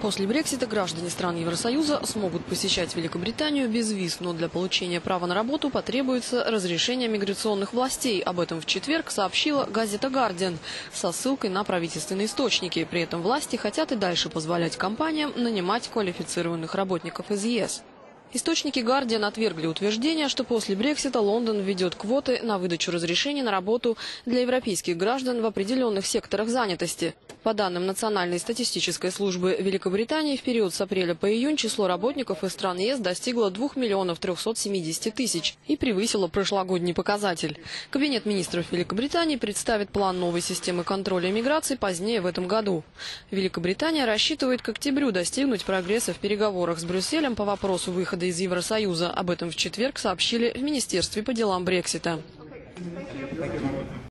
После Брексита граждане стран Евросоюза смогут посещать Великобританию без виз, но для получения права на работу потребуется разрешение миграционных властей. Об этом в четверг сообщила газета «Гардиан» со ссылкой на правительственные источники. При этом власти хотят и дальше позволять компаниям нанимать квалифицированных работников из ЕС. Источники «Гардиан» отвергли утверждение, что после Брексита Лондон введет квоты на выдачу разрешений на работу для европейских граждан в определенных секторах занятости. По данным Национальной статистической службы Великобритании, в период с апреля по июнь число работников из стран ЕС достигло 2 миллионов 370 тысяч и превысило прошлогодний показатель. Кабинет министров Великобритании представит план новой системы контроля миграции позднее в этом году. Великобритания рассчитывает к октябрю достигнуть прогресса в переговорах с Брюсселем по вопросу выхода из Евросоюза. Об этом в четверг сообщили в Министерстве по делам Брексита.